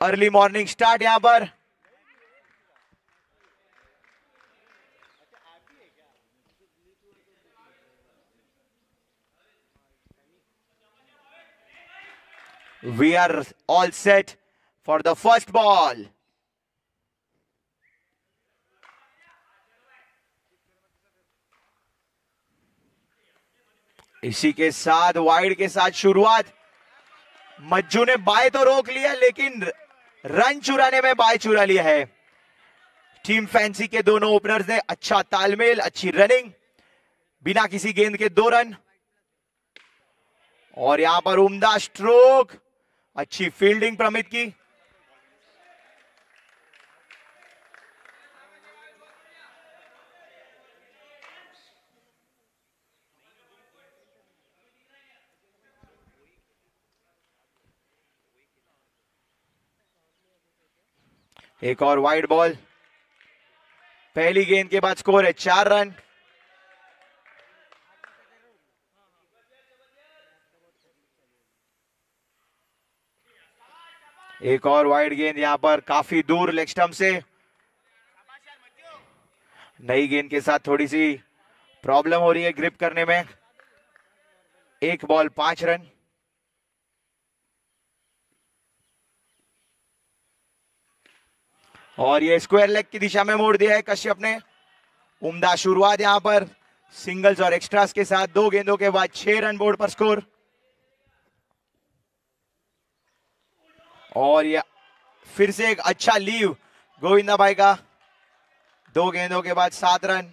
Early morning start यहाँ पर We are all set for the first ball. इसी के साथ, वाइड के साथ शुरुआत मज्जू ने बाय तो रोक लिया, लेकिन रन चुराने में बाय चुरा लिया है। टीम फैंसी के दोनों ओपनर्स ने अच्छा तालमेल, अच्छी रनिंग, बिना किसी गेंद के दो रन। और यहाँ पर उमदा स्ट्रोक, अच्छी फील्डिंग प्रमित की। एक और वाइड बॉल पहली गेंद के बाद स्कोर है चार रन. एक और वाइड गेंद यहाँ पर काफ़ी दूर लेग स्टम्प से. नई गेंद के साथ थोड़ी सी प्रॉब्लम हो रही है ग्रिप करने में. एक बॉल पाँच रन. और ये स्क्वायर लेग की दिशा में मोड़ दिया है कश्यप ने। उमदा शुरुआत यहाँ पर। सिंगल्स और एक्स्ट्रास के साथ दो गेंदों के बाद छह रन बोर्ड पर स्कोर। और ये फिर से एक अच्छा लीव गोविंदा भाई का। दो गेंदों के बाद सात रन।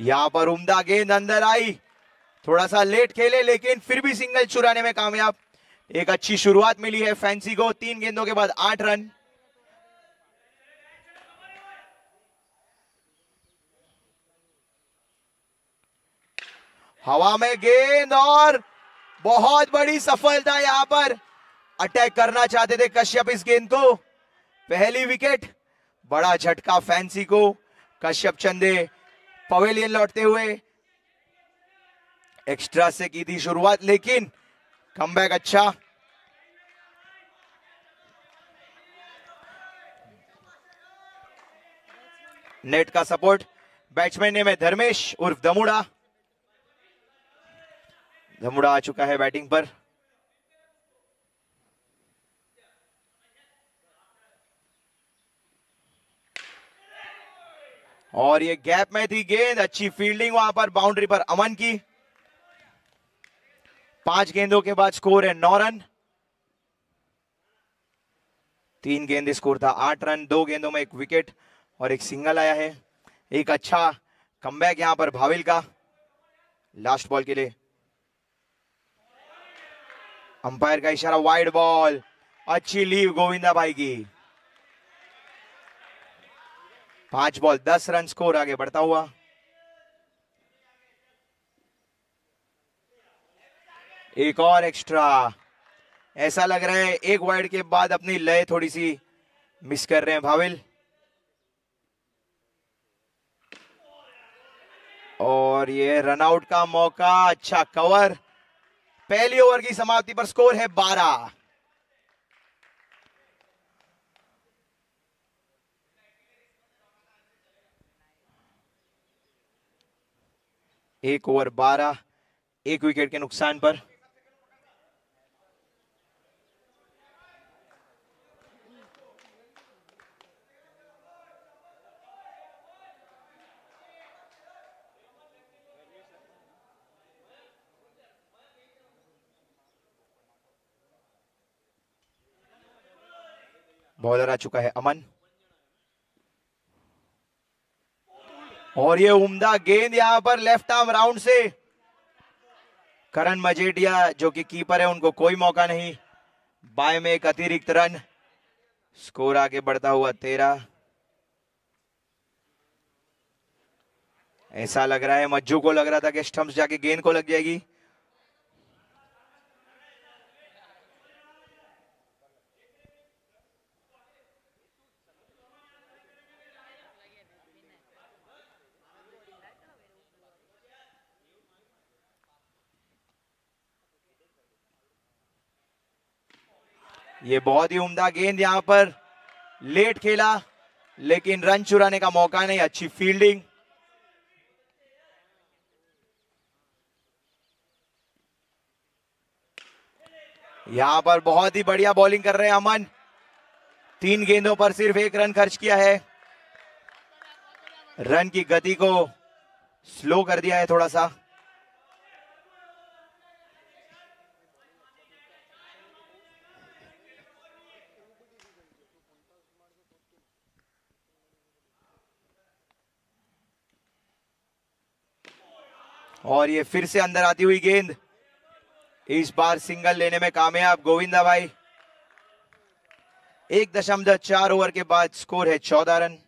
यहाँ पर उम्दा गेंद अंदर आई। थोड़ा सा लेट खेले, लेकिन फिर भी सिंगल चुराने में कामयाब। एक अच्छी शुरुआत मिली है फैंसी को, तीन गेंदों के बाद आठ रन। हवा में गेंद और बहुत बड़ी सफलता यहाँ पर अटैक करना चाहते थे कश्यप इस गेंद को। पहली विकेट, बड़ा झटका फैंसी को, कश्यप चंदे पवेलियन लौटते हुए एक्स्ट्रा से की थी शुरुआत, लेकिन कमबैक अच्छा। नेट का सपोर्ट बैट्समैन ने में धर्मेश उर्फ़ दमुड़ा। धमुड़ा आ चुका है बैटिंग पर। और ये गैप में थी गेंद, अच्छी फील्डिंग वहाँ पर बाउंड्री पर अमन की। पाँच गेंदों के बाद स्कोर है नौ रन। तीन गेंद स्कोर था आठ रन, दो गेंदों में एक विकेट और एक सिंगल आया है। एक अच्छा कमबैक यहाँ पर भाविल का। लास्ट बॉल के लिए। अंपायर का इशारा वाइड बॉल अच्छी लीव गोविंदा भाई की। पाँच बॉल, दस रन स्कोर आगे बढ़ता हुआ। एक और एक्स्ट्रा ऐसा लग रहा है एक वाइड के बाद अपनी लय थोड़ी सी मिस कर रहे हैं भाविल। और ये रनआउट का मौका अच्छा कवर पहली ओवर की समाप्ति पर स्कोर है बारह। एक ओवर बारह एक विकेट के नुकसान पर। बॉलर आ चुका है अमन। और ये उम्दा गेंद यहाँ पर लेफ़्ट आर्म राउंड से। करण मजेडिया जो कि कीपर है, उनको कोई मौका नहीं। बाय में एक अतिरिक्त रन। स्कोर आगे बढ़ता हुआ तेरह। ऐसा लग रहा है, मज्जू को लग रहा था कि स्टम्प जाके गेंद को लग जाएगी। ये बहुत ही उम्दा गेंद यहाँ पर। लेट खेला, लेकिन रन चुराने का मौका नहीं, अच्छी फील्डिंग यहाँ पर बहुत ही बढ़िया बॉलिंग कर रहे हैं अमन। तीन गेंदों पर सिर्फ़ एक रन खर्च किया है। रन की गति को स्लो कर दिया है थोड़ा सा। और ये फिर से अंदर आती हुई गेंद। इस बार सिंगल लेने में कामयाब गोविंदा भाई। एक दशमलव चार ओवर के बाद स्कोर है चौदह रन।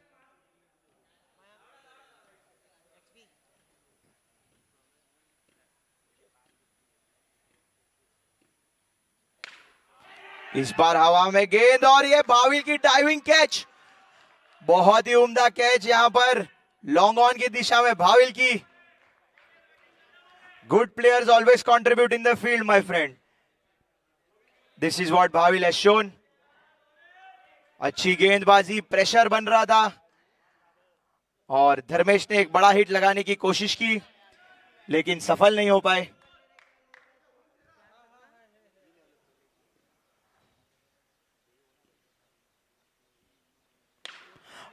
इस बार हवा में गेंद और ये भाविल की डाइविंग कैच बहुत ही उम्दा कैच यहाँ पर। लॉन्ग ऑन की दिशा में भाविल की। Good players always contribute in the field, my friend. This is what Bhavil has. अच्छी गेंदबाजी प्रेशर बन रहा था और धर्मेश ने एक बड़ा हिट लगाने की कोशिश की लेकिन सफल नहीं हो पाए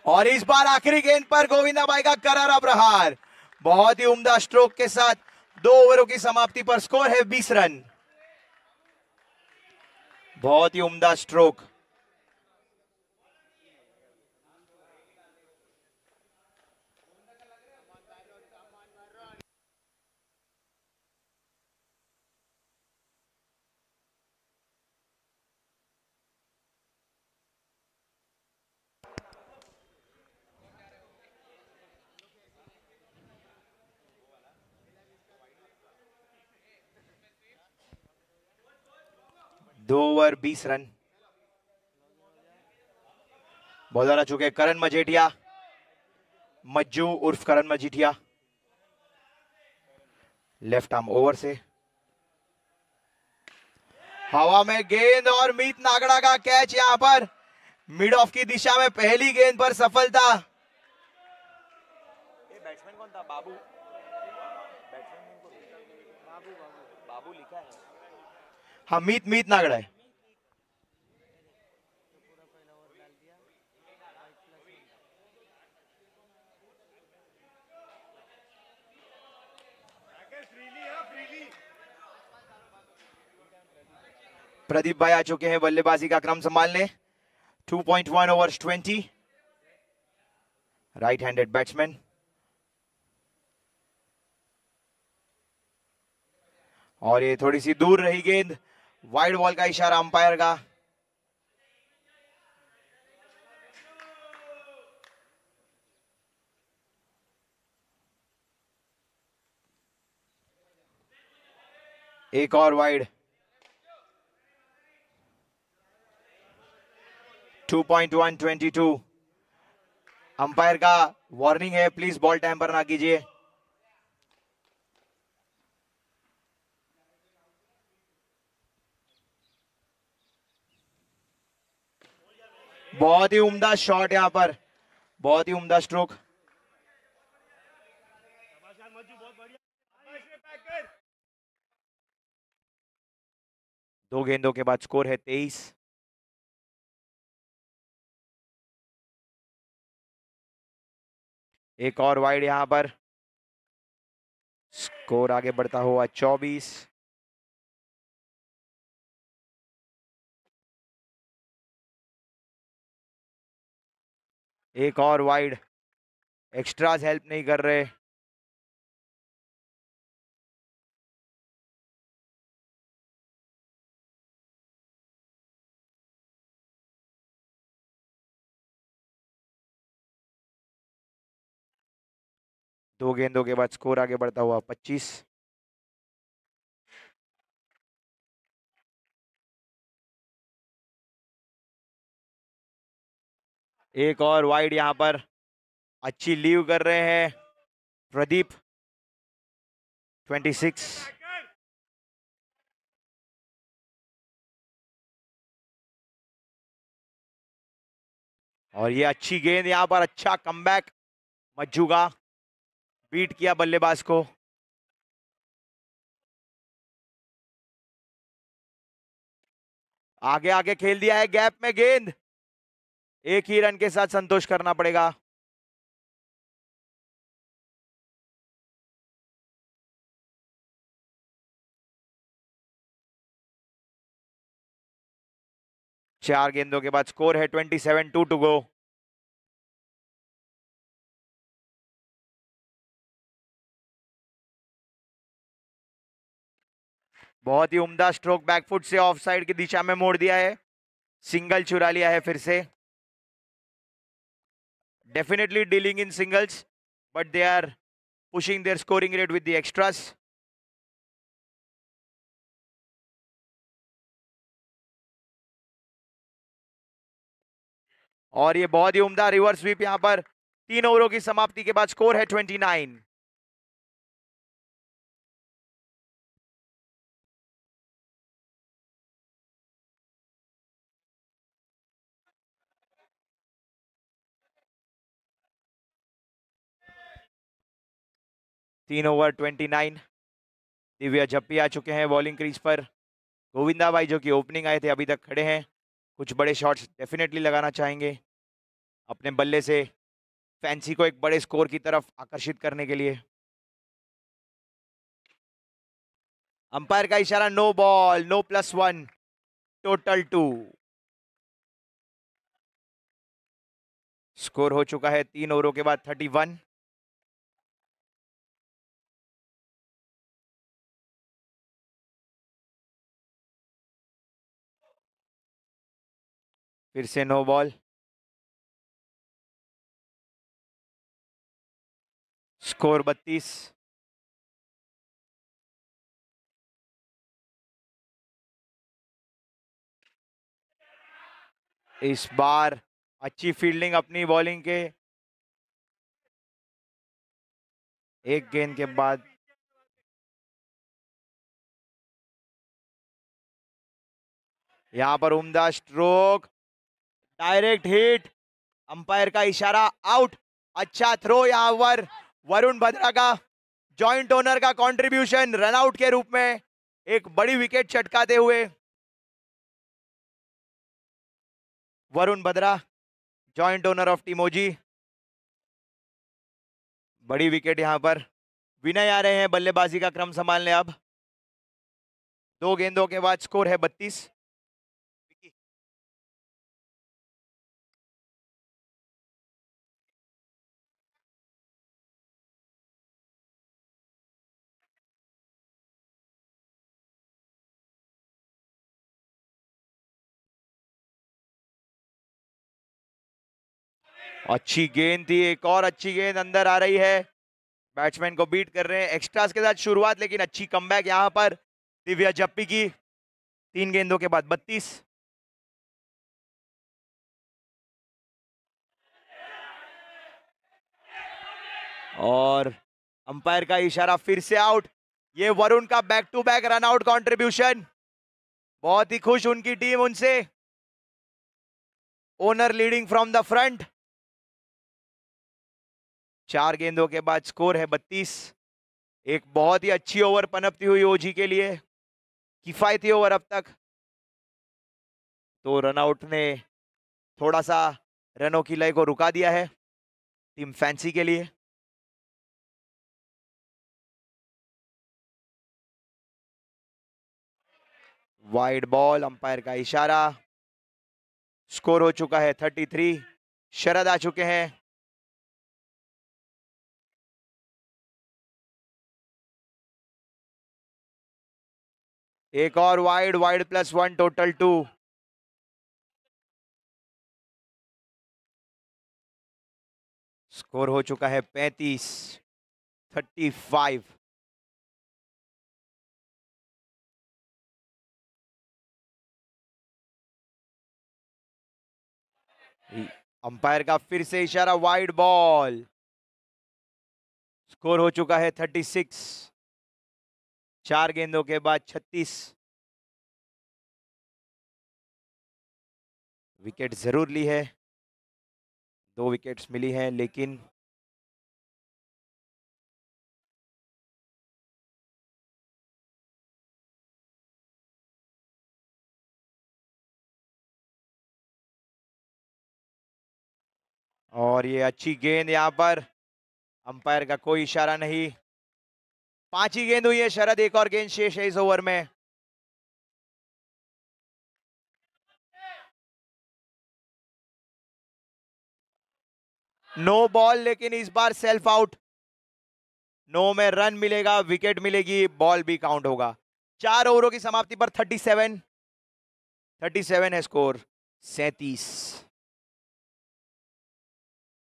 और इस बार आखिरी गेंद पर गोविंदा भाई का करारा प्रहार बहुत ही उम्दा स्ट्रोक के साथ दो ओवरों की समाप्ति पर स्कोर है बीस रन। बहुत ही उम्दा स्ट्रोक। दो ओवर, बीस रन। बॉलर आ चुके Karan Majethia Majju उर्फ़ Karan Majithia. Left arm over से। हवा में गेंद और मीत नागड़ा का कैच यहाँ पर। मिड ऑफ़ की दिशा में पहली गेंद पर सफलता। बैट्समैन कौन था? बाबू। बैट्समैन बाबू। बाबू लिखा है। हाँ मीत मीत नागड़ा है प्रदीप भाई आ चुके हैं बल्लेबाजी का क्रम संभालने. 2.1 ओवर्स 20 राइट हैंडेड बैट्समैन और ये थोड़ी सी दूर रही गेंद. वाइड बॉल का इशारा अंपायर का। एक और वाइड। 2.122 अंपायर का वार्निंग है प्लीज़ बॉल टैंपर ना कीजिए। बहुत ही उम्दा शॉट यहाँ पर। बहुत ही उम्दा स्ट्रोक दो गेंदों के बाद स्कोर है तेईस। एक और वाइड यहाँ पर। स्कोर आगे बढ़ता हुआ चौबीस। एक और वाइड एक्स्ट्राज हेल्प नहीं कर रहे। दो गेंदों के बाद स्कोर आगे बढ़ता हुआ 25 एक और वाइड यहाँ पर। अच्छी लीव कर रहे हैं प्रदीप। 26 और ये अच्छी गेंद यहाँ पर अच्छा कमबैक मज्जू का। बीट किया बल्लेबाज को। आगे आगे खेल दिया है गैप में गेंद। एक ही रन के साथ संतोष करना पड़ेगा। चार गेंदों के बाद स्कोर है twenty seven two to go. बहुत ही उम्दा स्ट्रोक बैकफुट से ऑफ़ साइड की दिशा में मोड़ दिया है। सिंगल चुरा लिया है फिर से। definitely dealing in singles, but they are pushing their scoring rate with the extras. और ये बहुत ही उम्दा रिवर्स स्वीप यहाँ पर तीन ओवरों की समाप्ति के बाद स्कोर है 29 तीन over twenty nine Divya Jappi आ चुके हैं बॉलिंग क्रीज पर। गोविंदा भाई जो कि ओपनिंग आए थे, अभी तक खड़े हैं। कुछ बड़े शॉट्स डेफिनेटली लगाना चाहेंगे। अपने बल्ले से फैंसी को एक बड़े स्कोर की तरफ़ आकर्षित करने के लिए। अंपायर का इशारा no ball no plus one total two score हो चुका है तीन ओवरों के बाद थर्टी वन फिर से नो बॉल। स्कोर बत्तीस। इस बार अच्छी फील्डिंग अपनी बॉलिंग के। एक गेंद के बाद। यहाँ पर उमदा स्ट्रोक। डायरेक्ट हिट अंपायर का इशारा आउट अच्छा थ्रो यहाँ पर. वरुण भद्रा का जॉइंट ओनर का कंट्रीब्यूशन रनआउट के रूप में एक बड़ी विकेट चटकाते हुए Varun Bhadra joint owner of team OG बड़ी विकेट यहाँ पर. विनय आ रहे हैं, बल्लेबाजी का क्रम संभालने अब. दो गेंदों के बाद स्कोर है बत्तीस। अच्छी गेंद थी, एक और अच्छी गेंद अंदर आ रही है। बैट्समैन को बीट कर रहे हैं, एक्स्ट्रास के साथ शुरुआत, लेकिन अच्छी कम बैक यहाँ पर दिव्या जप्पी की। तीन गेंदों के बाद बत्तीस। और अंपायर का इशारा फिर से आउट। ये वरुण का back to back run out contribution बहुत ही खुश उनकी टीम उनसे। Owner leading from the front चार गेंदों के बाद स्कोर है बत्तीस। एक बहुत ही अच्छी ओवर पनपती हुई ओजी के लिए। किफायती ओवर अब तक। तो रनआउट ने थोड़ा सा रनों की लय को रुका दिया है टीम फैंसी के लिए। वाइड बॉल, अंपायर का इशारा। स्कोर हो चुका है थर्टी थ्री। शरद आ चुके हैं। एक और wide wide plus one total two score हो चुका है पैंतीस थर्टी फाइव अंपायर का फिर से इशारा वाइड बॉल स्कोर हो चुका है थर्टी सिक्स चार गेंदों के बाद छत्तीस। विकेट ज़रूर ली है। दो विकेट्स मिली हैं, लेकिन और ये अच्छी गेंद यहाँ पर। अंपायर का कोई इशारा नहीं। पाँच ही गेंद हुई है, शरद एक और गेंद शेष है इस ओवर में। नो बॉल, लेकिन इस बार सेल्फ आउट। नो में रन मिलेगा, विकेट मिलेगी, बॉल भी काउंट होगा। चार ओवरों की समाप्ति पर 37 37 है स्कोर, सैतीस।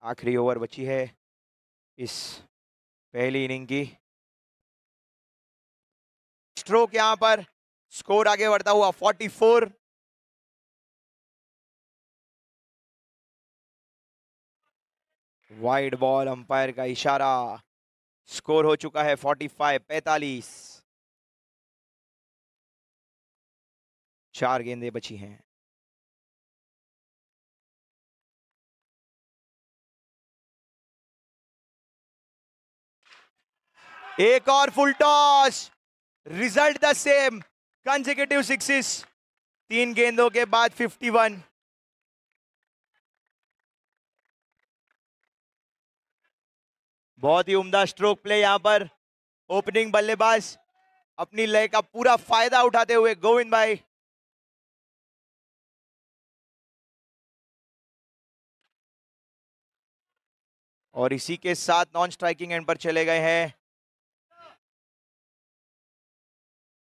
आखिरी ओवर बची है इस पहली इनिंग की। स्ट्रोक यहाँ पर। स्कोर आगे बढ़ता हुआ 44 वाइड बॉल अंपायर का इशारा। स्कोर हो चुका है 45 पैतालीस। चार गेंदें बची हैं। एक और full toss result the same consecutive sixes तीन गेंदों के बाद 51 बहुत ही उम्दा स्ट्रोक प्ले यहाँ पर. ओपनिंग बल्लेबाज. अपनी लय का पूरा फ़ायदा उठाते हुए गोविंद भाई. और इसी के साथ नॉन स्ट्राइकिंग एंड पर चले गए हैं.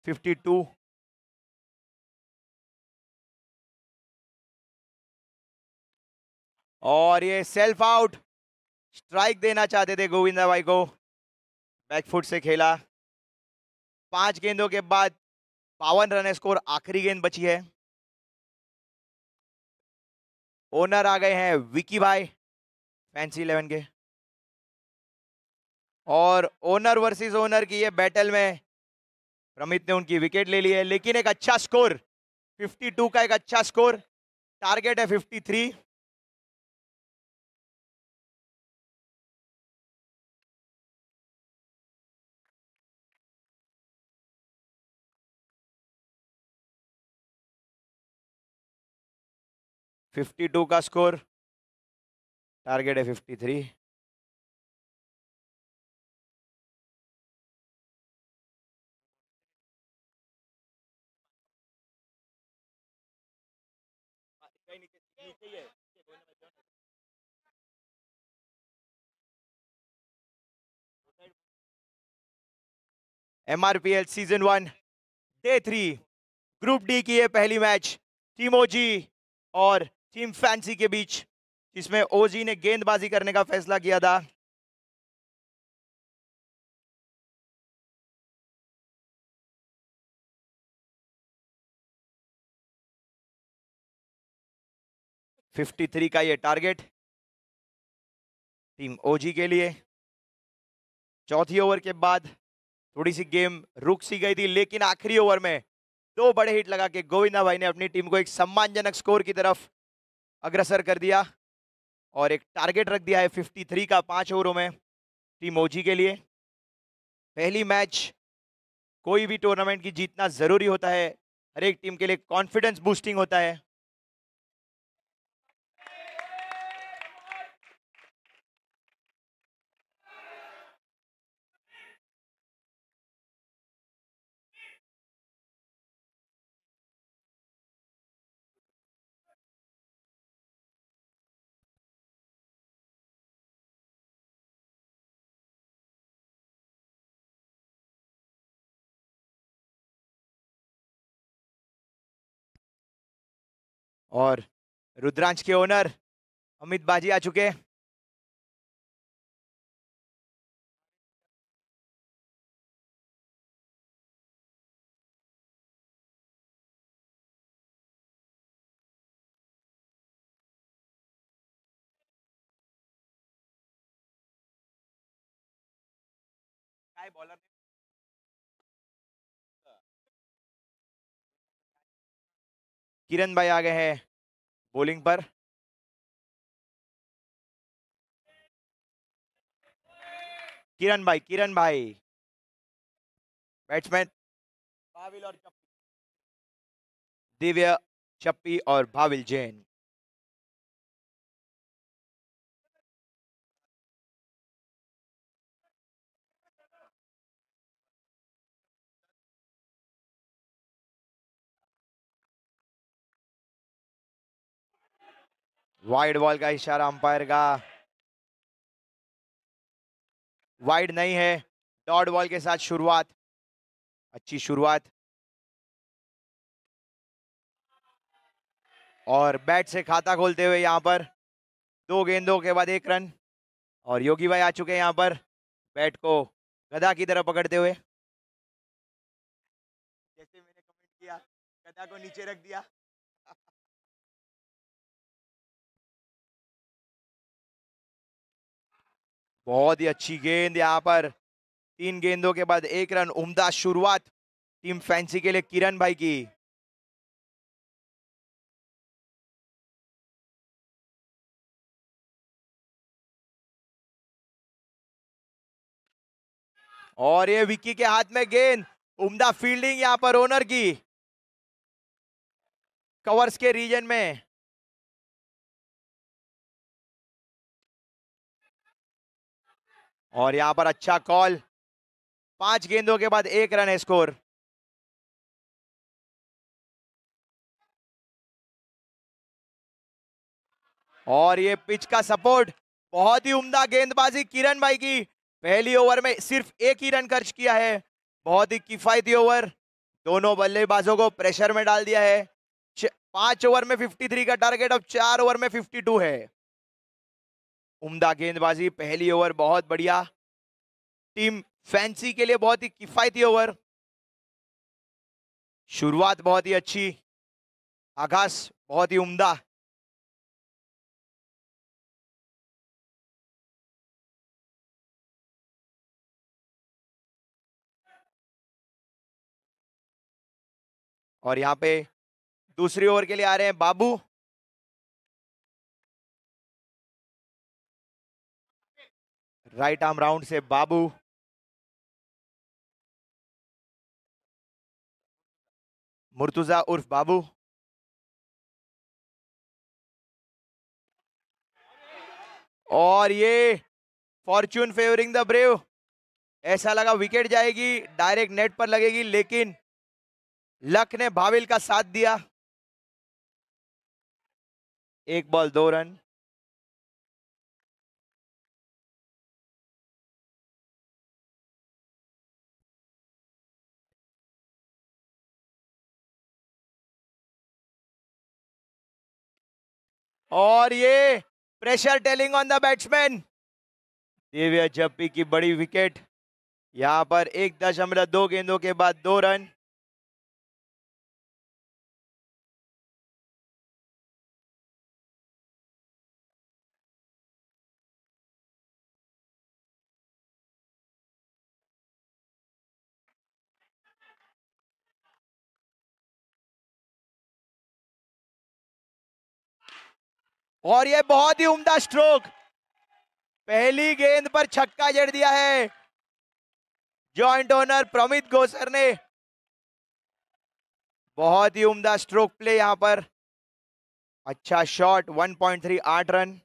52 और ये सेल्फ आउट स्ट्राइक देना चाहते थे गोविंदा भाई को। बैकफुट से खेला। पाँच गेंदों के बाद पावन रन स्कोर आखिरी गेंद बची है। ओनर आ गए हैं विकी भाई फैंसी इलेवन के। और ओनर वर्सेस ओनर की ये बैटल में प्रमित ने उनकी विकेट ले ली है, लेकिन एक अच्छा स्कोर 52 का एक अच्छा स्कोर, टारगेट है 53 52 का स्कोर, टारगेट है 53 MRPL season one day three group D की ये पहली मैच टीम ओजी और टीम फैंसी के बीच, जिसमें ओजी ने गेंदबाजी करने का फैसला किया था। फिफ्टी थ्री का ये टारगेट टीम ओजी के लिए। चौथी ओवर के बाद थोड़ी सी गेम रुक सी गई थी, लेकिन आखिरी ओवर में दो बड़े हिट लगा के गोविंदा भाई ने अपनी टीम को एक सम्मानजनक स्कोर की तरफ़ अग्रसर कर दिया और एक टारगेट रख दिया है 53 का पाँच ओवरों में टीम ओजी के लिए। पहली मैच कोई भी टूर्नामेंट की जीतना ज़रूरी होता है हर एक टीम के लिए कॉन्फिडेंस बूस्टिंग होता है। और रुद्रांश के ओनर अमित बाजी आ चुके बॉलर किरण भाई आ गए हैं। बॉलिंग पर किरण भाई किरण भाई बैट्समैन भाविल और चप्पी दिव्य चप्पी और भाविल जैन वाइड बॉल का इशारा अंपायर का। वाइड नहीं है, डॉट बॉल के साथ शुरुआत। अच्छी शुरुआत। और बैट से खाता खोलते हुए यहाँ पर दो गेंदों के बाद एक रन। और योगी भाई आ चुके हैं यहाँ पर बैट को गदा की तरह पकड़ते हुए। जैसे मैंने कमेंट किया गदा को नीचे रख दिया। बहुत ही अच्छी गेंद यहाँ पर। तीन गेंदों के बाद एक रन, उम्दा शुरुआत टीम फैंसी के लिए किरण भाई की। और ये विक्की के हाथ में गेंद, उम्दा फील्डिंग यहाँ पर ओनर की। कवर्स के रीजन में। और यहाँ पर अच्छा कॉल पाँच गेंदों के बाद एक रन है स्कोर और ये पिच का सपोर्ट बहुत ही उम्दा गेंदबाजी किरण भाई की। पहली ओवर में सिर्फ़ एक ही रन खर्च किया है। बहुत ही किफायती ओवर दोनों बल्लेबाजों को प्रेशर में डाल दिया है। पाँच ओवर में 53 का टारगेट अब चार ओवर में 52 है। उम्दा गेंदबाजी, पहली ओवर, बहुत बढ़िया। टीम फैंसी के लिए बहुत ही किफायती ओवर। शुरुआत बहुत ही अच्छी। आगाज़ बहुत ही उम्दा। और यहाँ पे दूसरी ओवर के लिए आ रहे हैं बाबू। राइट आर्म राउंड से बाबू। मुर्तुजा उर्फ़ बाबू। और ये फॉर्च्यून फेवरिंग द ब्रेव। ऐसा लगा विकेट जाएगी, डायरेक्ट नेट पर लगेगी, लेकिन लक ने भाविल का साथ दिया। एक बॉल, दो रन। और ये pressure telling on the batsman Divya Jappi की बड़ी विकेट यहाँ पर एक दशमलव दो गेंदों के बाद दो रन. और यह बहुत ही उम्दा स्ट्रोक पहली गेंद पर छक्का जड़ दिया है। जॉइंट ओनर प्रमित गोसर ने। बहुत ही उम्दा स्ट्रोक प्ले यहाँ पर। अच्छा शॉट 1.3 आठ रन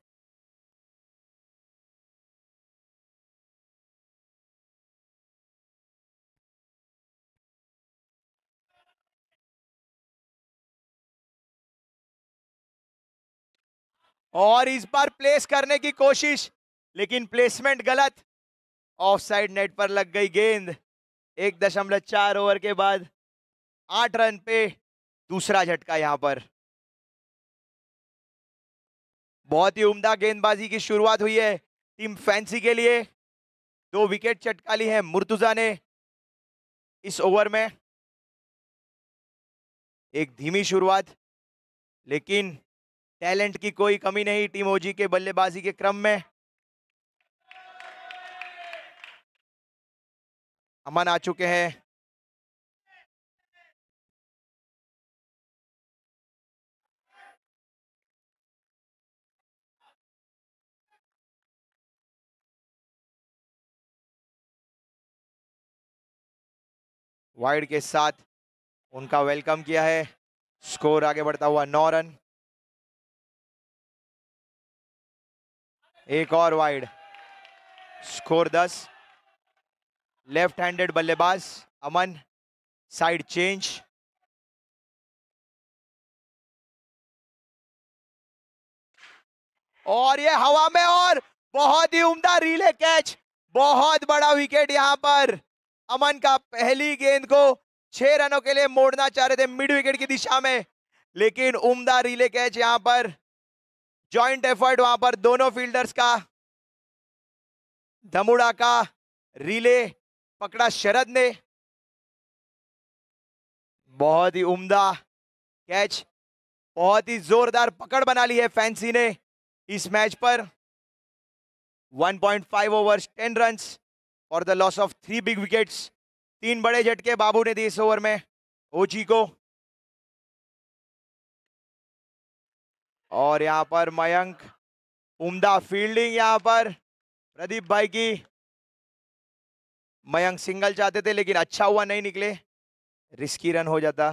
और इस बार प्लेस करने की कोशिश, लेकिन प्लेसमेंट गलत। ऑफ़ साइड नेट पर लग गई गेंद। एक दशमलव चार ओवर के बाद आठ रन पे दूसरा झटका यहाँ पर। बहुत ही उम्दा गेंदबाजी की शुरुआत हुई है टीम फैंसी के लिए। दो विकेट चटका ली है मुर्तुजा ने इस ओवर में। एक धीमी शुरुआत, लेकिन टैलेंट की कोई कमी नहीं टीम ओजी के बल्लेबाजी के क्रम में। अमन आ चुके हैं। वाइड के साथ उनका वेलकम किया है। स्कोर आगे बढ़ता हुआ नौ रन। एक और वाइड स्कोर दस. लेफ़्ट हैंडेड बल्लेबाज, अमन साइड चेंज और ये हवा में और बहुत ही उम्दा रीले कैच बहुत बड़ा विकेट यहाँ पर. अमन का पहली गेंद को छह रनों के लिए मोड़ना चाह रहे थे मिड विकेट की दिशा में. लेकिन उम्दा रीले कैच यहाँ पर. जॉइंट एफर्ट वहाँ पर दोनों फील्डर्स का, धमुड़ा का रिले पकड़ा शरद ने। बहुत ही उम्दा कैच बहुत ही जोरदार पकड़ बना ली है फैंसी ने इस मैच पर। 1.5 ओवर्स 10 रन और the loss of three big wickets तीन बड़े झटके बाबू ने दिए इस ओवर में, ओजी को। और यहाँ पर मयंक, उम्दा फील्डिंग यहाँ पर, प्रदीप भाई की। मयंक सिंगल चाहते थे, लेकिन अच्छा हुआ नहीं निकले। रिस्की रन हो जाता।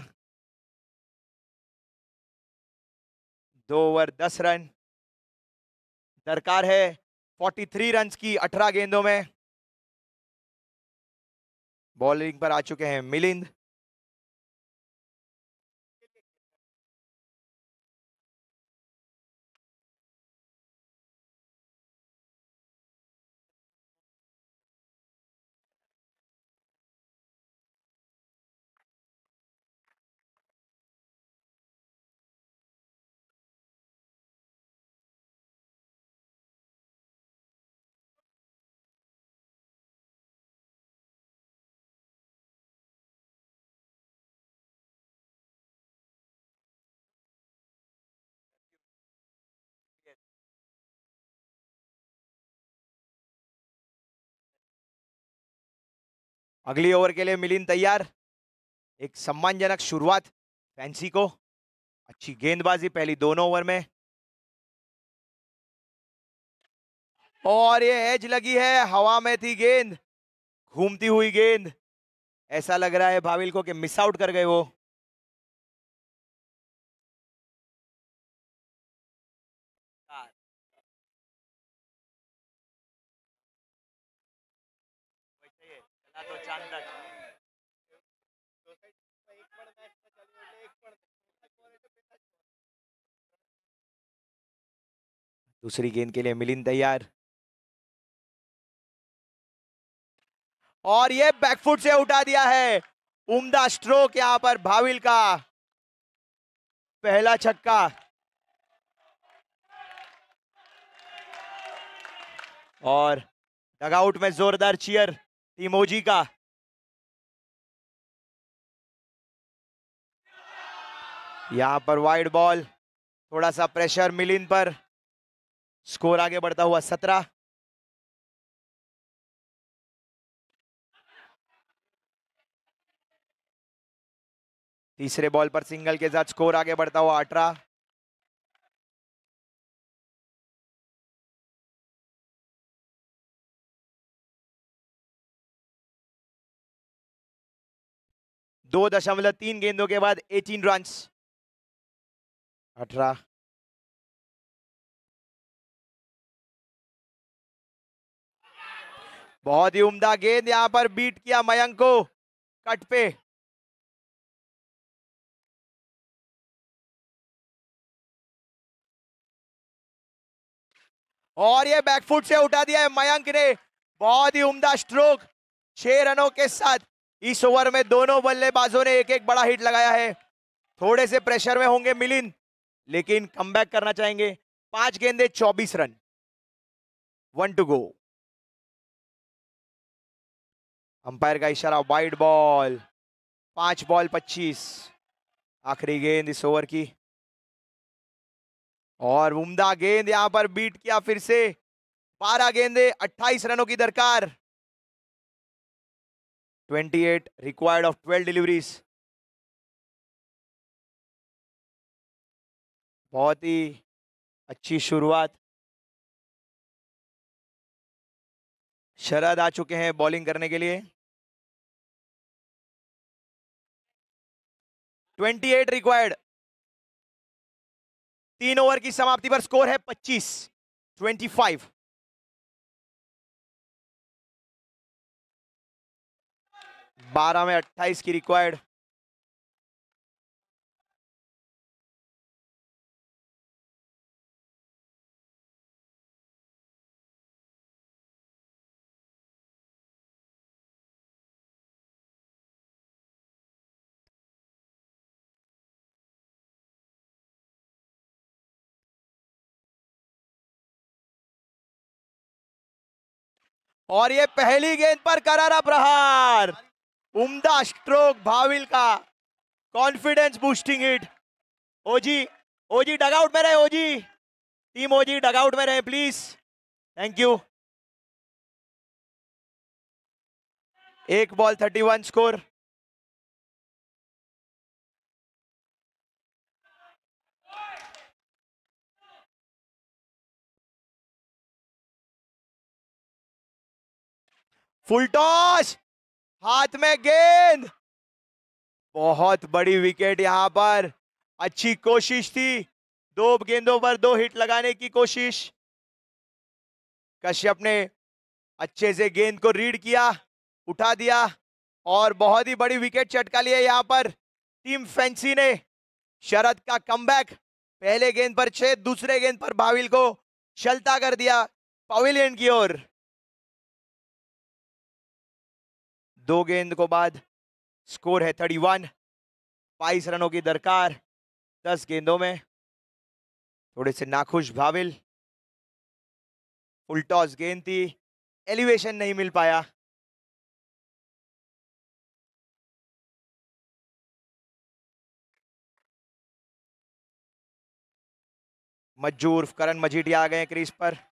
दो ओवर दस रन। दरकार है 43 रन की 18 गेंदों में। बॉलिंग पर आ चुके हैं मिलिंद। अगली ओवर के लिए मिलिन तैयार। एक सम्मानजनक शुरुआत फैंसी को। अच्छी गेंदबाजी पहली दोनों ओवर में। और ये एज लगी है, हवा में थी गेंद, घूमती हुई गेंद। ऐसा लग रहा है भाविल को कि मिस आउट कर गए वो। दूसरी गेंद के लिए मिलिंद तैयार। और ये बैकफुट से उठा दिया है। उम्दा स्ट्रोक यहाँ पर भाविल का। पहला छक्का। और डगआउट में जोरदार चीयर टीमोजी का। यहाँ पर वाइड बॉल थोड़ा सा प्रेशर मिलिन पर। स्कोर आगे बढ़ता हुआ सत्रह। तीसरे बॉल पर सिंगल के साथ स्कोर आगे बढ़ता हुआ अठारह। दो दशमलव तीन गेंदों के बाद 18 रन अठारह। बहुत ही उम्दा गेंद यहाँ पर बीट किया मयंक को। कट पे। और ये बैकफुट से उठा दिया है मयंक ने। बहुत ही उम्दा स्ट्रोक छह रनों के साथ इस ओवर में दोनों बल्लेबाजों ने एक एक बड़ा हिट लगाया है। थोड़े से प्रेशर में होंगे मिलिन लेकिन कम करना चाहेंगे। पाँच गेंदे, चौबीस रन। वन टू गो अंपायर का इशारा वाइड बॉल पाँच बॉल पच्चीस। आखिरी गेंद इस ओवर की। और उमदा गेंद यहाँ पर बीट किया फिर से। बारह गेंदे, अट्ठाईस रनों की दरकार। 28 रिक्वायर्ड ऑफ़ 12 डिलीवरीज बहुत ही अच्छी शुरुआत। शरद आ चुके हैं बॉलिंग करने के लिए। 28 रिक्वायर्ड तीन ओवर की समाप्ति पर स्कोर है 25 25 बारह में 28 की रिक्वायर्ड और ये पहली गेंद पर करारा प्रहार। उम्दा स्ट्रोक भाविल का confidence boosting it OG OG dugout में रहे ओजी टीम ओजी डगआउट में रहे प्लीज़ थैंक यू एक ball thirty one score full toss! हाथ में गेंद! बहुत बड़ी विकेट यहाँ पर। अच्छी कोशिश थी। दो गेंदों पर दो हिट लगाने की कोशिश। कश्यप ने अच्छे से गेंद को रीड किया, उठा दिया और बहुत ही बड़ी विकेट चटका लिया यहाँ पर। टीम फैंसी ने शरद का कमबैक पहले गेंद पर छह दूसरे गेंद पर भाविल को चलता कर दिया पवेलियन की ओर। दो गेंद को बाद। स्कोर है थर्टी वन। बाईस रनों की दरकार। दस गेंदों में। थोड़े से नाखुश भाविल। फुल टॉस गेंद थी। एलिवेशन नहीं मिल पाया। मज्जूर करण मजीठिया आ गए क्रीज पर।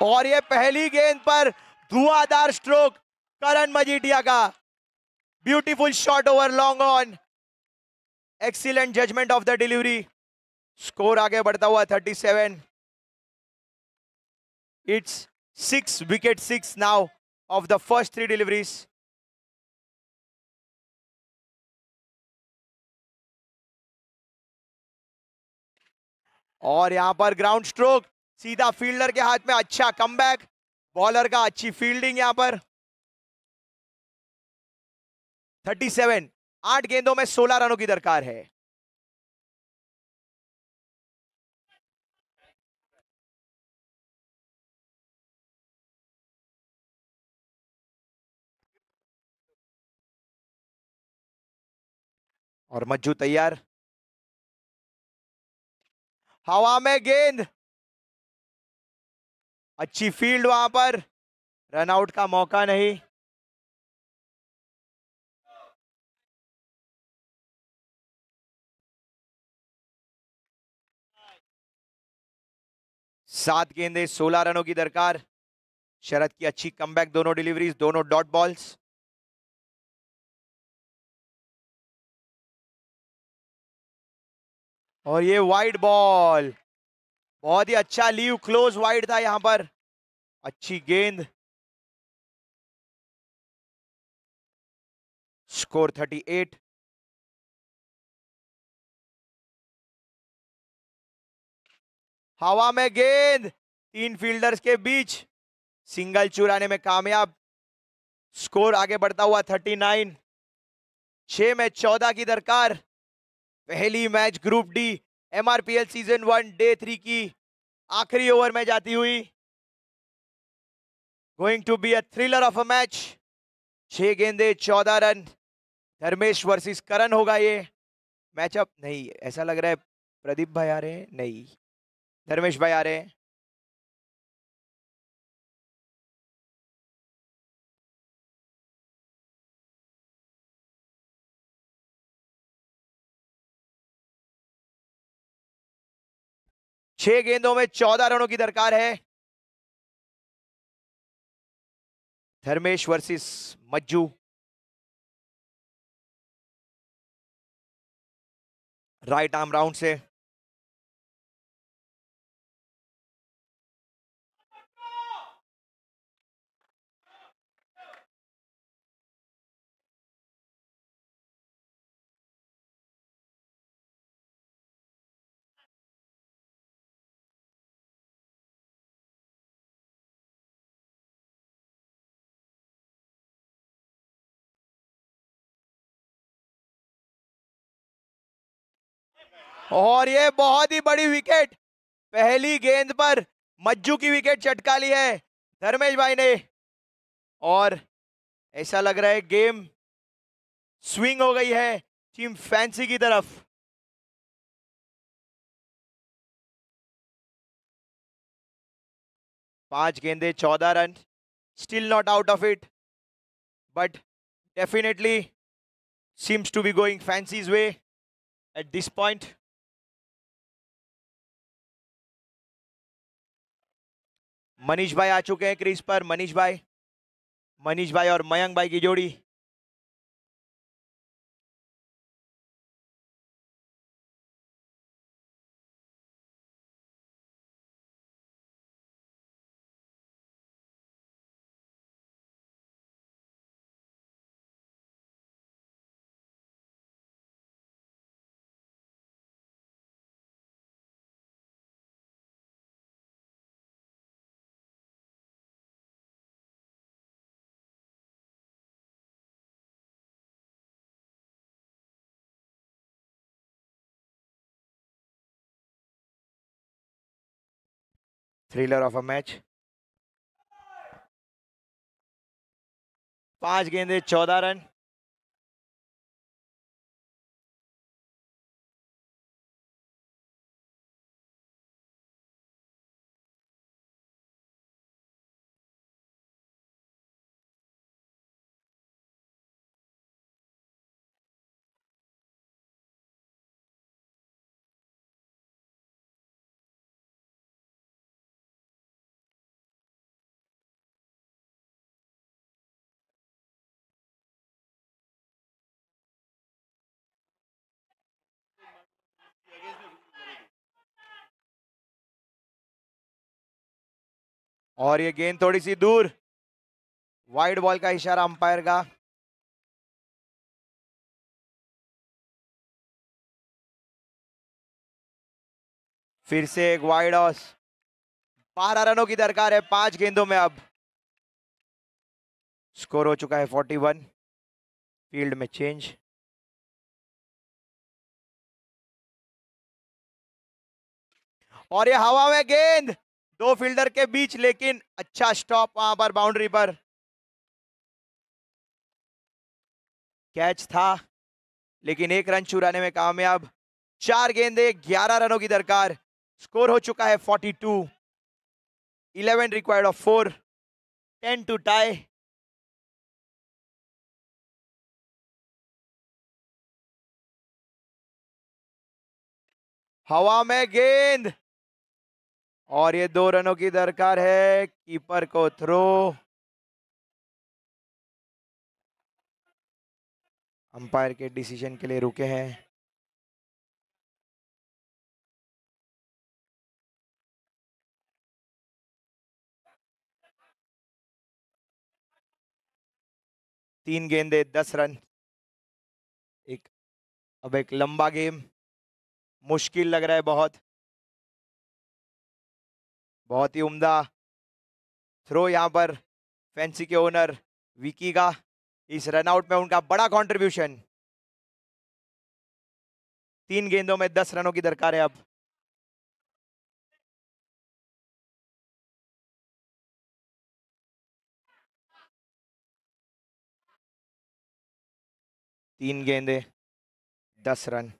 और ये पहली गेंद पर धुआंधार स्ट्रोक करण मजीठिया का। Beautiful shot over long on excellent judgement of the delivery score आगे बढ़ता हुआ 37 it's six wicket six now of the first three deliveries और यहाँ पर ग्राउंड स्ट्रोक सीधा फील्डर के हाथ में अच्छा कमबैक। बॉलर का अच्छी फील्डिंग यहाँ पर। 37 आठ गेंदों में 16 रनों की दरकार है। और मज्जू तैयार। हवा में गेंद। अच्छी फ़ील्ड वहाँ पर। रनआउट का मौका नहीं। सात गेंदे, सोलह रनों की दरकार। शरद की अच्छी कमबैक दोनों डिलीवरीज दोनों डॉट बॉल्स और ये वाइड बॉल बहुत ही अच्छा लीव क्लोज वाइड था यहाँ पर। अच्छी गेंद। स्कोर 38 हवा में गेंद। तीन फील्डर्स के बीच। सिंगल चुराने में कामयाब। स्कोर आगे बढ़ता हुआ 39 छह में चौदह की दरकार। पहली match group D. MRPL season one day three की। आखिरी ओवर में जाती हुई। Going to be a thriller of a match छह गेंदे, चौदह रन। धर्मेश वर्सेस करण होगा ये। मैचअप नहीं, ऐसा लग रहा है प्रदीप भाई आ रहे हैं? नहीं। धर्मेश भाई आ रहे हैं। छह गेंदों में चौदह रनों की दरकार है। Dharmesh versus Majju. Right arm round से और ये बहुत ही बड़ी विकेट पहली गेंद पर मज्जू की विकेट चटका ली है धर्मेश भाई ने। और ऐसा लग रहा है गेम स्विंग हो गई है टीम फैंसी की तरफ़। पाँच गेंदे, चौदह run still not out of it but definitely seems to be going fancy's way at this point Manish भाई आ चुके हैं क्रीज पर। मनीष भाई मनीष भाई और मयंक भाई की जोड़ी। थ्रिलर ऑफ़ अ मैच पाँच गेंदे चौदह रन। और ये गेंद थोड़ी सी दूर। वाइड बॉल का इशारा अंपायर का। फिर से एक वाइड ऑस बारह रनों की दरकार है पाँच गेंदों में अब। स्कोर हो चुका है फोर्टी वन फ़ील्ड में चेंज और ये हवा में गेंद। दो फील्डर के बीच, लेकिन अच्छा स्टॉप वहाँ पर बाउंड्री पर। कैच था, लेकिन एक रन चुराने में कामयाब। चार गेंदे, ग्यारह रनों की दरकार। स्कोर हो चुका है forty two eleven required off four ten to tie हवा में गेंद। और ये दो रनों की दरकार है, कीपर को थ्रो। अंपायर के डिसीज़न के लिए रुके हैं। तीन गेंदे, दस रन। एक, अब एक लंबा गेम। मुश्किल लग रहा है बहुत। बहुत ही उम्दा। थ्रो यहाँ पर, फैंसी के ओनर विकी का, इस रनआउट में उनका बड़ा कंट्रीब्यूशन तीन गेंदों में दस रनों की दरकार है अब। तीन गेंदे, दस रन।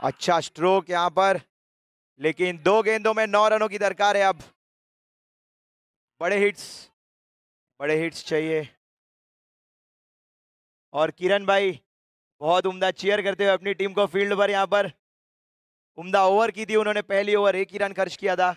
अच्छा स्ट्रोक यहाँ पर, लेकिन दो गेंदों में नौ रनों की दरकार है अब। बड़े हिट्स बड़े हिट्स चाहिए। और किरण भाई, बहुत उम्दा चेयर करते हुए अपनी टीम को फ़ील्ड पर यहाँ पर, उम्दा ओवर की थी उन्होंने पहली ओवर एक ही रन खर्च किया था।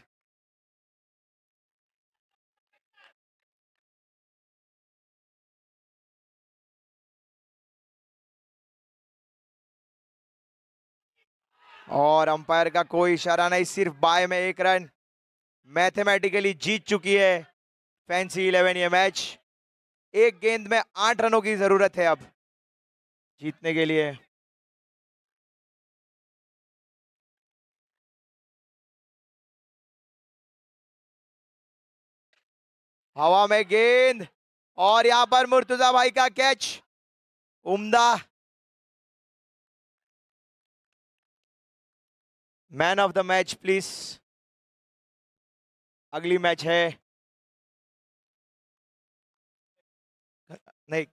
और अंपायर का कोई इशारा नहीं, सिर्फ़ बाय में एक रन। मैथमेटिकली जीत चुकी है। फैंसी इलेवन ये मैच। एक गेंद में आठ रनों की ज़रूरत है अब जीतने के लिए। हवा में गेंद और यहाँ पर मुर्तुजा भाई का कैच। उम्दा man of the match please अगली मैच है। नहीं।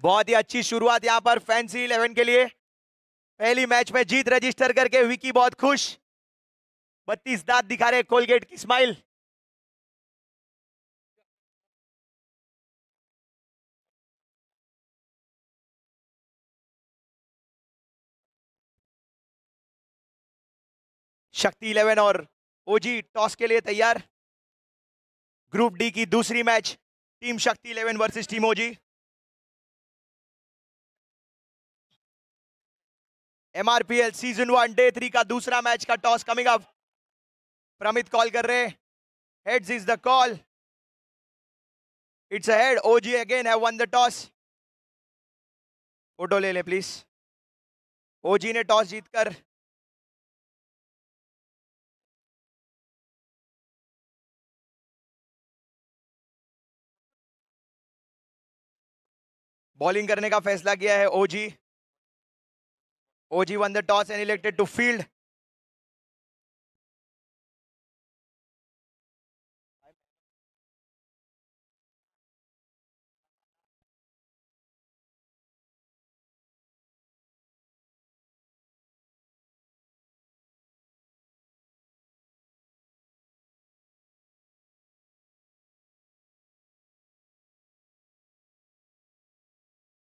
बहुत ही अच्छी शुरुआत यहाँ पर फैंसी इलेवन के लिए। पहली मैच में जीत रजिस्टर करके विकी बहुत खुश। बत्तीस दांत दिखा रहे कोलगेट की स्माइल शक्ति इलेवन और ओजी टॉस के लिए तैयार। ग्रुप डी की दूसरी match, team Shakti eleven versus team OG MRPL season one day three का दूसरा मैच का toss coming up Pramit call कर रहे heads is the call it's a head OG again have won the toss photo ले ले please OG ने toss जीतकर bowling करने का फैसला किया है OG OG won the toss and elected to field